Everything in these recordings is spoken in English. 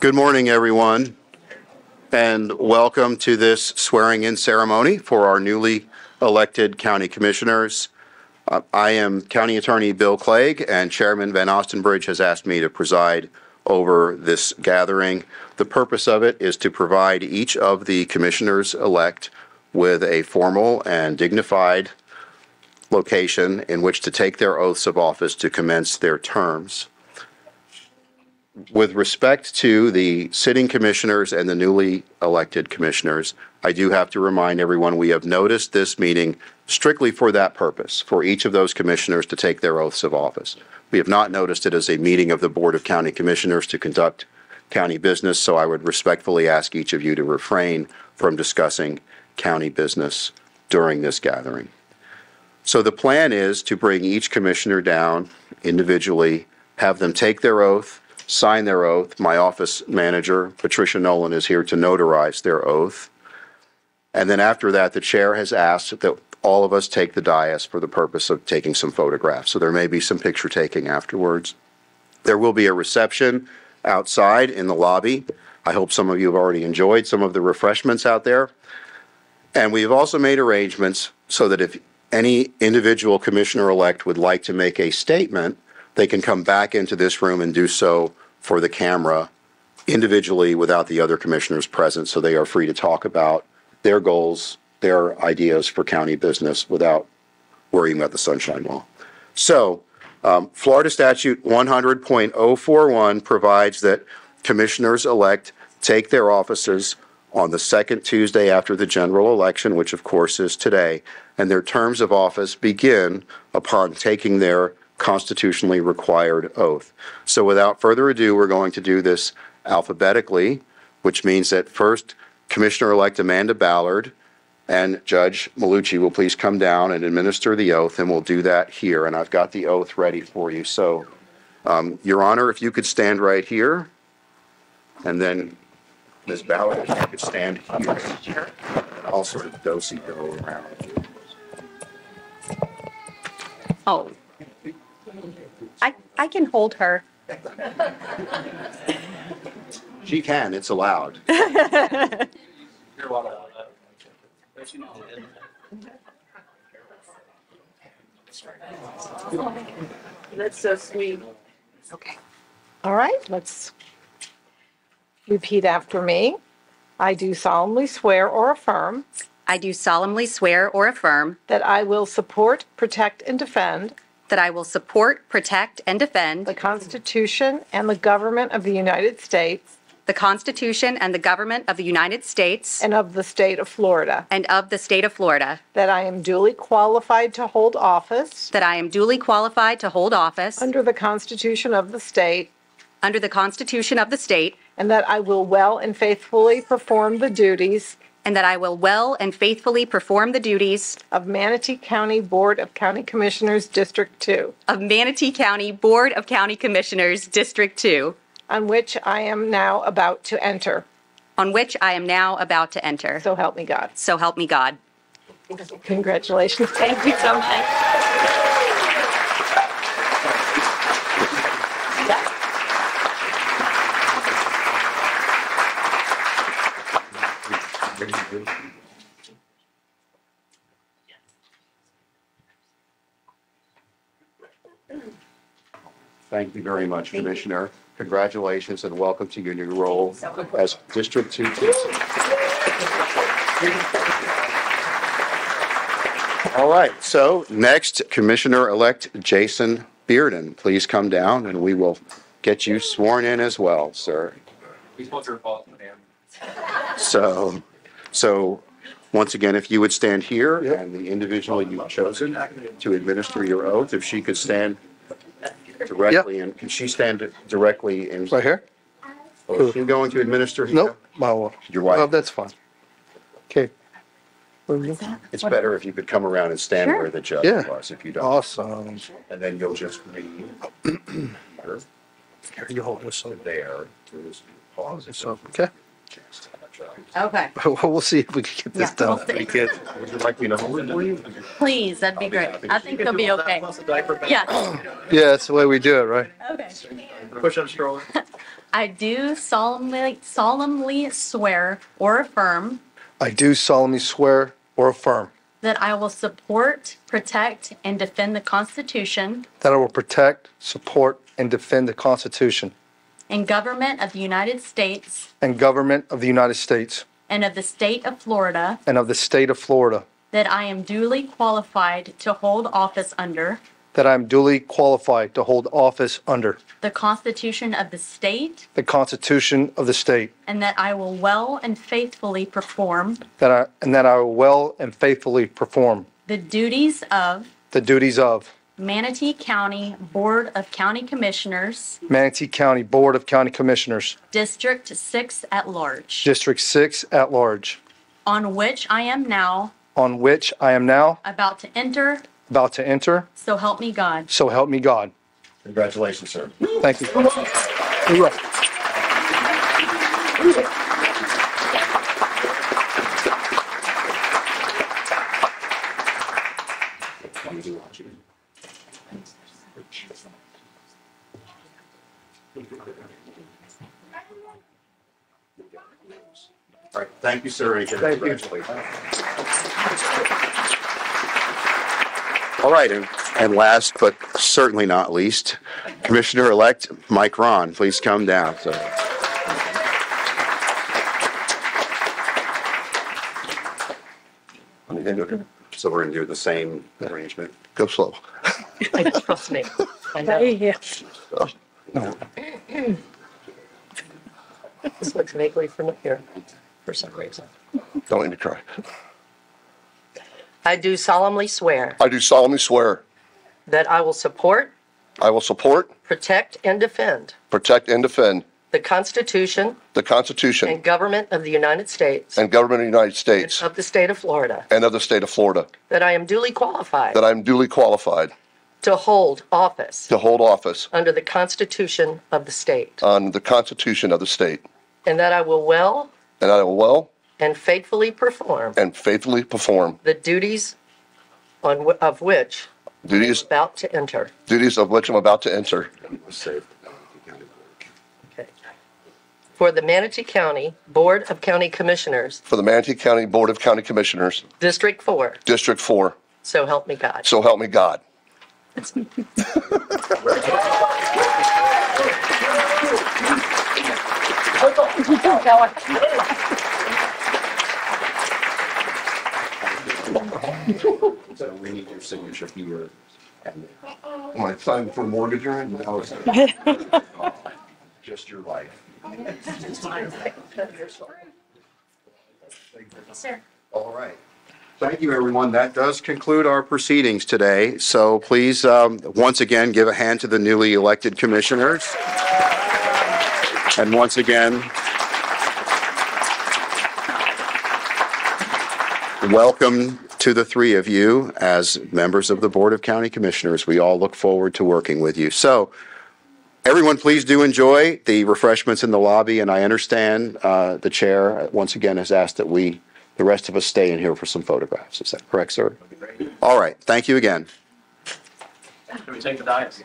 Good morning, everyone, and welcome to this swearing-in ceremony for our newly elected county commissioners. Uh, I am County Attorney Bill Clague, and Chairman Van Ostenbridge has asked me to preside over this gathering. The purpose of it is to provide each of the commissioners-elect with a formal and dignified location in which to take their oaths of office to commence their terms. With respect to the sitting commissioners and the newly elected commissioners, I do have to remind everyone, we have noticed this meeting strictly for that purpose, for each of those commissioners to take their oaths of office. We have not noticed it as a meeting of the Board of County Commissioners to conduct county business, so I would respectfully ask each of you to refrain from discussing county business during this gathering. So the plan is to bring each commissioner down individually, have them take their oath, sign their oath. My office manager, Patricia Nolan, is here to notarize their oath. And then after that, the chair has asked that all of us take the dais for the purpose of taking some photographs. So there may be some picture taking afterwards. There will be a reception outside in the lobby. I hope some of you have already enjoyed some of the refreshments out there. And we've also made arrangements so that if any individual commissioner-elect would like to make a statement, they can come back into this room and do so for the camera individually without the other commissioners present, so they are free to talk about their goals, their ideas for county business without worrying about the sunshine law. So, um, Florida statute 100.041 provides that commissioners-elect take their offices on the second Tuesday after the general election, which of course is today, and their terms of office begin upon taking their constitutionally required oath. So without further ado, we're going to do this alphabetically, which means that first, Commissioner-elect Amanda Ballard and Judge Malucci will please come down and administer the oath, and we'll do that here. And I've got the oath ready for you. So, um, Your Honor, if you could stand right here, and then Ms. Ballard, if you could stand here. I'll sort of do-si-do around. Oh. I, I can hold her. She can, it's allowed. That's so sweet. Okay. All right, let's repeat after me. I do solemnly swear or affirm I do solemnly swear or affirm that I will support, protect, and defend that I will support, protect, and defend the Constitution and the government of the United States the Constitution and the government of the United States and of the state of Florida, and of the state of Florida, that I am duly qualified to hold office that I am duly qualified to hold office under the Constitution of the state, under the Constitution of the state, and that I will well and faithfully perform the duties and that I will well and faithfully perform the duties of Manatee County Board of County Commissioners, District 2, of Manatee County Board of County Commissioners, District 2, on which I am now about to enter. on which I am now about to enter. So help me God. So help me God. Congratulations. Thank you so much. Thank you very much, Commissioner. Congratulations and welcome to your new role as District Two. All right, so next, Commissioner-elect Jason Bearden, please come down and we will get you sworn in as well, sir. So, so, once again, if you would stand here and the individual you've chosen to administer your oath, if she could stand directly and, can she stand directly in? Right here? Oh, Is she going to administer? here? Nope, my wife. Your wife. Oh, that's fine. Okay. Where are you? It's better if you could come around and stand Sure. where the judge Yeah. was, if you don't. Awesome. And then you'll just read her Here you hold this up. there. to this pause. So, okay. Chance to have Okay. We'll see if we can get this Yeah, we'll done. see. We can. Would you like me to hold it for you? Please, that'd be great. I think he'll be okay. Yeah. Yeah, that's the way we do it, right? Okay. Push up stroller. I do solemnly solemnly swear or affirm I do solemnly swear or affirm that I will support, protect, and defend the Constitution that I will protect, support, and defend the Constitution and government of the United States and government of the United States and of the state of Florida, and of the state of Florida, that I am duly qualified to hold office under that I am duly qualified to hold office under the Constitution of the state, the Constitution of the state, and that I will well and faithfully perform that I, and that I will well and faithfully perform the duties of the duties of Manatee County Board of County Commissioners, Manatee County Board of County Commissioners, District 6 at large, District 6 at large, on which I am now on which I am now about to enter, about to enter, so help me God. so help me God. Congratulations, sir. Thank you. All right, thank you, sir. and Thank you. All right, and, and last but certainly not least, Commissioner-elect Mike Rahn, please come down. So, so we're gonna do the same arrangement. Go slow. Trust me. I know. This looks vaguely familiar for some reason. Don't need to cry. I do solemnly swear I do solemnly swear that I will support, I will support, protect, and defend protect, and defend the Constitution the Constitution. and Constitution government of the United States and government of the United States of the state of Florida, and of the state of Florida, that I am duly qualified that I am duly qualified to hold office to hold office under the Constitution of the state, on the Constitution of the state, and that I will well and I will well and faithfully perform and faithfully perform the duties on wh- of which duties about to enter. duties of which I'm about to enter Okay. For the Manatee County Board of County Commissioners, for the Manatee County Board of County Commissioners, District 4. District 4. So help me God. So help me God. So we need your signature here. and Am I signing for mortgage or anything? No, it's- Just your life. Sir. All right. Thank you, everyone. That does conclude our proceedings today. So please, um, once again, give a hand to the newly elected commissioners. And once again, welcome to the three of you as members of the Board of County Commissioners. We all look forward to working with you. So Everyone, please do enjoy the refreshments in the lobby, and I understand uh, the chair, once again, has asked that we, the rest of us, stay in here for some photographs. Is that correct, sir? All right, thank you again. Can we take the dice?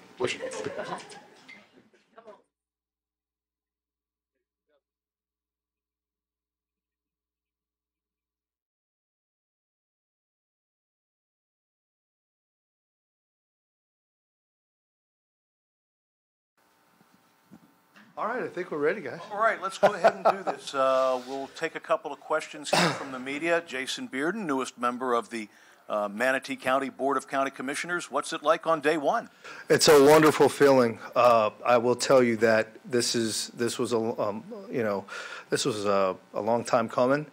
All right, I think we're ready, guys. All right, let's go ahead and do this. Uh, We'll take a couple of questions here from the media. Jason Bearden, newest member of the uh, Manatee County Board of County Commissioners. What's it like on day one? It's a wonderful feeling. Uh, I will tell you that this is, this was a, um, you know, this was a, a long time coming,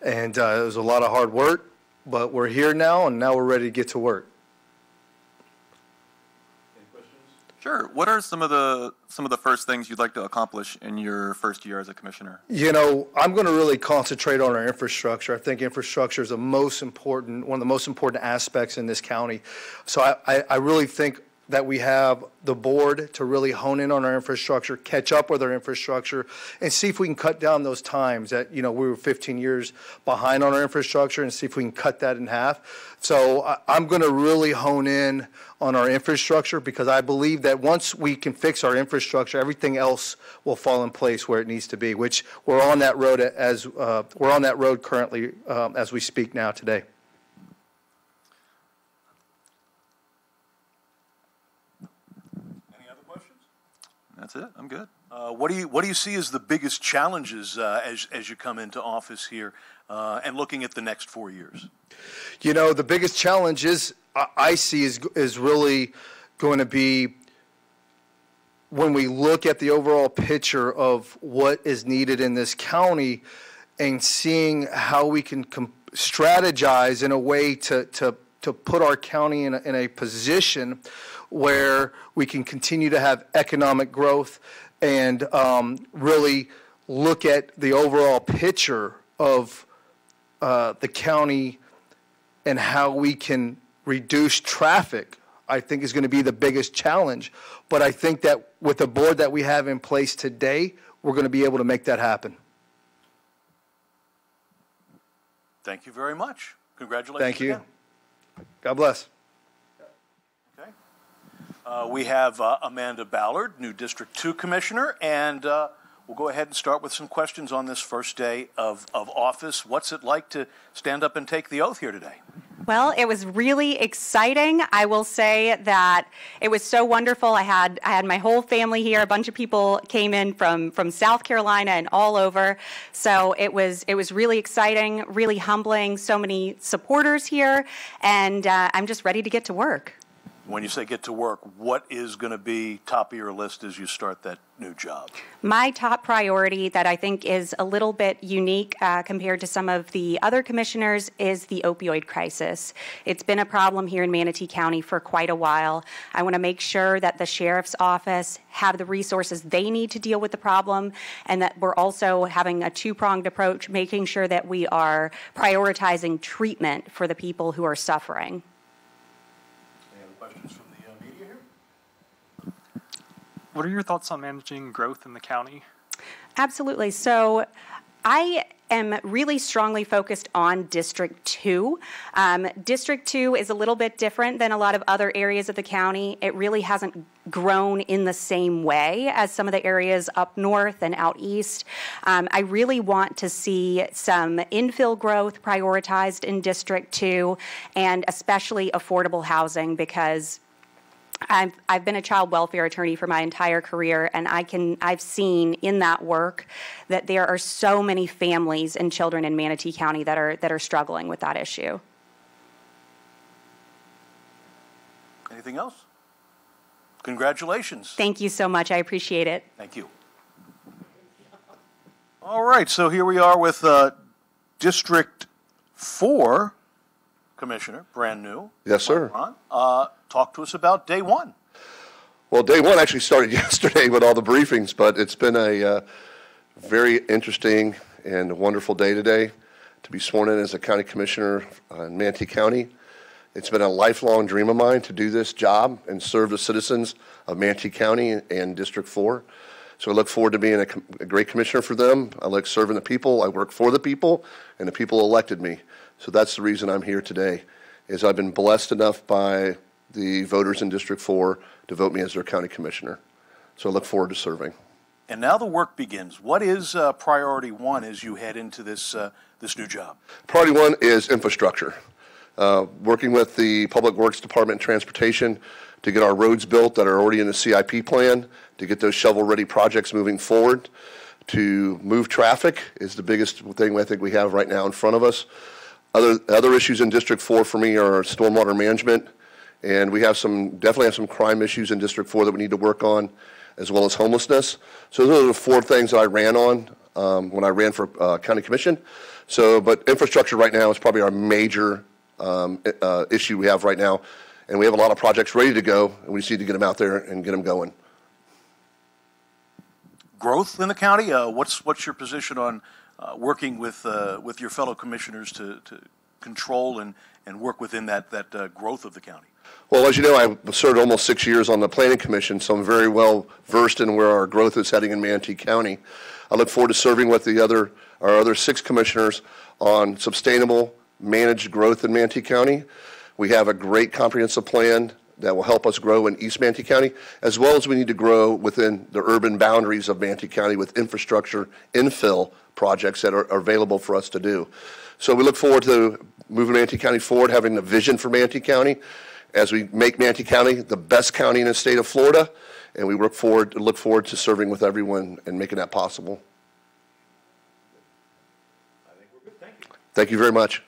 and uh, it was a lot of hard work, but we're here now, and now we're ready to get to work. Sure. What are some of the some of the first things you'd like to accomplish in your first year as a commissioner? You know, I'm going to really concentrate on our infrastructure. I think infrastructure is the most important, one of the most important aspects in this county. So I, I, I really think that we have the board to really hone in on our infrastructure, catch up with our infrastructure, and see if we can cut down those times that, you know, we were 15 years behind on our infrastructure and see if we can cut that in half. So I, I'm going to really hone in on our infrastructure because I believe that once we can fix our infrastructure, everything else will fall in place where it needs to be, which we're on that road as, uh, we're on that road currently um, as we speak now today. Any other questions? That's it. I'm good. Uh, What do you, what do you see as the biggest challenges uh, as, as you come into office here uh, and looking at the next four years? You know, the biggest challenge is, I- I see is, is really going to be when we look at the overall picture of what is needed in this county and seeing how we can com- strategize in a way to, to, to put our county in a, in a position where we can continue to have economic growth and um, really look at the overall picture of uh, the county and how we can reduce traffic, I think is going to be the biggest challenge. But I think that with the board that we have in place today, we're going to be able to make that happen. Thank you very much. Congratulations Thank you. again. God bless. Uh, We have uh, Amanda Ballard, new District 2 Commissioner, and uh, we'll go ahead and start with some questions on this first day of, of office. What's it like to stand up and take the oath here today? Well, it was really exciting. I will say that it was so wonderful. I had I had my whole family here. A bunch of people came in from from South Carolina and all over. So it was it was really exciting, really humbling. So many supporters here, and uh, I'm just ready to get to work. When you say get to work, what is going to be top of your list as you start that new job? My top priority that I think is a little bit unique uh, compared to some of the other commissioners is the opioid crisis. It's been a problem here in Manatee County for quite a while. I want to make sure that the sheriff's office have the resources they need to deal with the problem and that we're also having a two-pronged approach, making sure that we are prioritizing treatment for the people who are suffering. Any other questions from the uh, media here? What are your thoughts on managing growth in the county? Absolutely. So I am really strongly focused on District 2. Um, District 2 is a little bit different than a lot of other areas of the county. It really hasn't grown in the same way as some of the areas up north and out east. Um, I really want to see some infill growth prioritized in District 2 and especially affordable housing because I've, I've been a child welfare attorney for my entire career, and I can I've seen in that work that there are so many families and children in Manatee County that are that are struggling with that issue. Anything else? Congratulations. Thank you so much. I appreciate it. Thank you. All right, so here we are with uh, District 4 Commissioner, brand new. Yes, sir. Rahn, uh, talk to us about day one. Well, day one actually started yesterday with all the briefings, but it's been a uh, very interesting and wonderful day today to be sworn in as a county commissioner uh, in Manatee County. It's been a lifelong dream of mine to do this job and serve the citizens of Manatee County and District 4. So I look forward to being a, com- a great commissioner for them. I like serving the people. I work for the people, and the people elected me. So that's the reason I'm here today, is I've been blessed enough by the voters in District 4 to vote me as their county commissioner. So I look forward to serving. And now the work begins. What is uh, priority one as you head into this, uh, this new job? Priority one is infrastructure. Uh, Working with the Public Works Department and Transportation to get our roads built that are already in the CIP plan, to get those shovel-ready projects moving forward, to move traffic is the biggest thing I think we have right now in front of us. Other, other issues in District 4 for me are stormwater management, and we have some, definitely have some crime issues in District 4 that we need to work on, as well as homelessness. So those are the four things that I ran on um, when I ran for uh, county commission. So, but infrastructure right now is probably our major um, uh, issue we have right now, and we have a lot of projects ready to go, and we just need to get them out there and get them going. Growth in the county? Uh, what's, what's your position on uh, working with, uh, with your fellow commissioners to, to control and, and work within that, that uh, growth of the county? Well, as you know, I served almost six years on the Planning Commission, so I'm very well versed in where our growth is heading in Manatee County. I look forward to serving with the other, our other six commissioners on sustainable managed growth in Manatee County. We have a great comprehensive plan that will help us grow in East Manatee County, as well as we need to grow within the urban boundaries of Manatee County with infrastructure infill projects that are, are available for us to do. So we look forward to moving Manatee County forward, having a vision for Manatee County as we make Manatee County the best county in the state of Florida, and we look forward, look forward to serving with everyone and making that possible. Thank you very much.